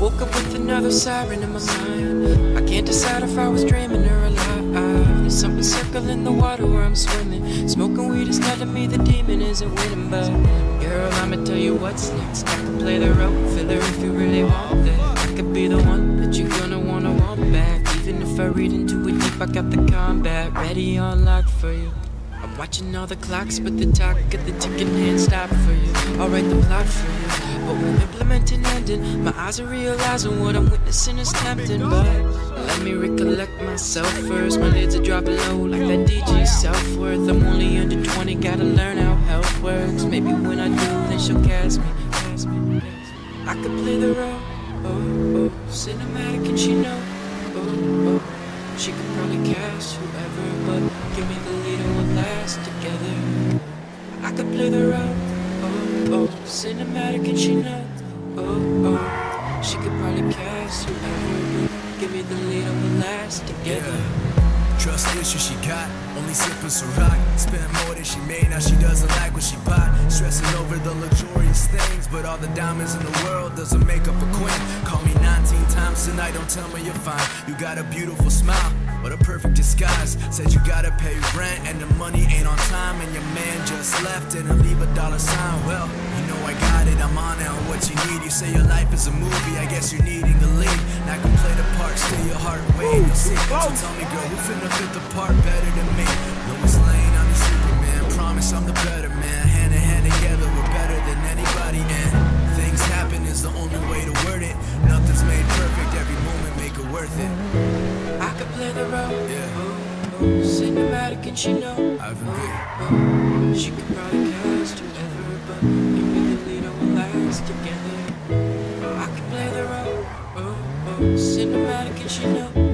woke up with another siren in my mind. I can't decide if I was dreaming or alive. There's something circling the water where I'm swimming. Smoking weed is telling me the demon isn't winning, but girl, I'ma tell you what's next. I can play the role, filler if you really want it. I could be the one that you're gonna wanna want back. Even if I read into it deep, I got the combat ready on lock for you. I'm watching all the clocks, but the talk of the ticking hand stop for you. I'll write the plot for you. But when implementing ending, my eyes are realizing what I'm witnessing is tempting. But let me recollect myself first. My lids are dropping low like that DJ self worth. I'm only under 20, gotta learn how health works. Maybe when I do, then she'll cast me. Cast me, cast me. I could play the role, oh, oh, cinematic, and she know, oh, oh. She could probably cast whoever, but give me the lead and we'll last together. I could play the role, oh, oh, cinematic and she know, oh, oh. She could probably cast whoever, give me the lead and we'll last together. Trust issues she got, only sipping Ciroc. Spent more than she made, now she doesn't like what she bought Stressing over the luxurious things But all the diamonds in the world doesn't make up a queen Call me 19 times tonight, don't tell me you're fine. You got a beautiful smile, but a perfect disguise. Said you gotta pay rent and the money ain't on time. And your man just left and leave a dollar sign. Well, you know I got it, I'm on it on what you need? You say your life is a movie, I guess you're needing the lead And I can play the part, stay your heart away and you'll see So tell me girl, who finna fit the part better than me? Lois Lane, I'm the Superman, promise I'm the better man. Hand in hand together, we're better than anybody. And things happen is the only way to word it. Nothing's made perfect, every moment make it worth it I could play the role, Yeah. cinematic and she know, Ivan oh, B. oh. She could probably cast whoever, but give me the lead and we'll last together. I could play the role, oh, oh, cinematic and she know,